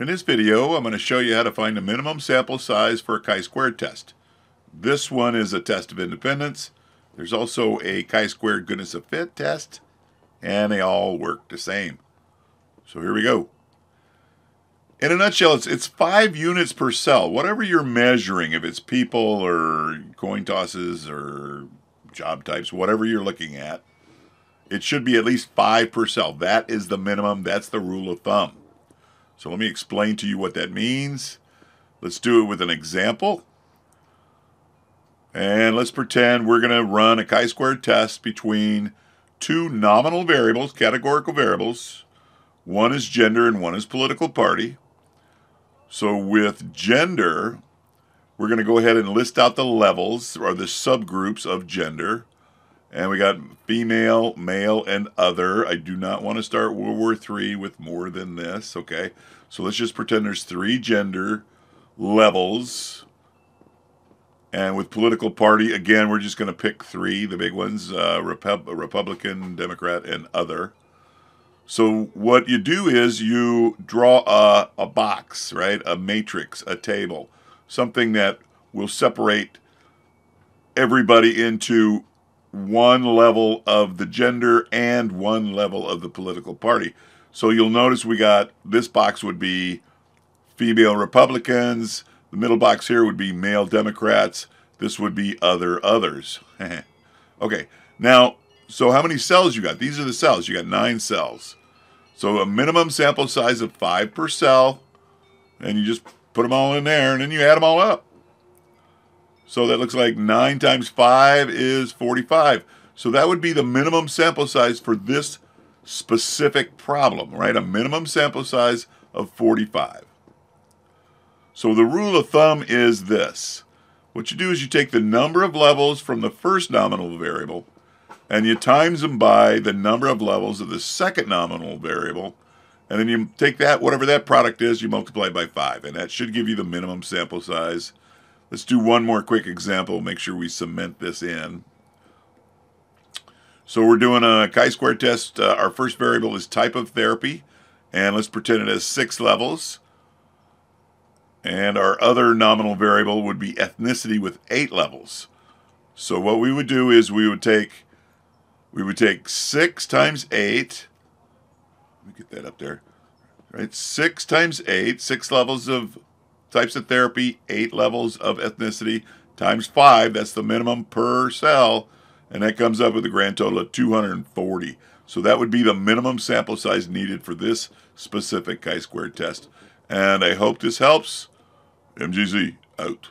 In this video, I'm going to show you how to find the minimum sample size for a chi-squared test. This one is a test of independence. There's also a chi-squared goodness of fit test, and they all work the same. So here we go. In a nutshell, it's, it's five units per cell. Whatever you're measuring, if it's people or coin tosses or job types, whatever you're looking at, it should be at least five per cell. That is the minimum. That's the rule of thumb. So let me explain to you what that means. Let's do it with an example. And let's pretend we're going to run a chi-squared test between two nominal variables, categorical variables. One is gender and one is political party. So with gender, we're going to go ahead and list out the levels or the subgroups of gender. And we got female, male, and other. I do not want to start World War III with more than this, okay? So let's just pretend there's three gender levels. And with political party, again, we're just going to pick three, the big ones, uh, Repub Republican, Democrat, and other. So what you do is you draw a, a box, right? A matrix, a table, something that will separate everybody into one level of the gender and one level of the political party. So you'll notice we got this box would be female Republicans, the middle box here would be male Democrats, this would be other others. okay, now, so how many cells you got? These are the cells. You got nine cells. So a minimum sample size of five per cell, and you just put them all in there, and then you add them all up. So that looks like 9 times 5 is 45. So that would be the minimum sample size for this specific problem, right? A minimum sample size of 45. So the rule of thumb is this. What you do is you take the number of levels from the first nominal variable and you times them by the number of levels of the second nominal variable and then you take that, whatever that product is, you multiply by 5 and that should give you the minimum sample size Let's do one more quick example, make sure we cement this in. So we're doing a chi-square test. Uh, our first variable is type of therapy, and let's pretend it has six levels. And our other nominal variable would be ethnicity with eight levels. So what we would do is we would take we would take six times eight. Let me get that up there. Right, six times eight, six levels of types of therapy, eight levels of ethnicity, times five, that's the minimum per cell, and that comes up with a grand total of 240. So that would be the minimum sample size needed for this specific chi-square test. And I hope this helps. MGZ, out.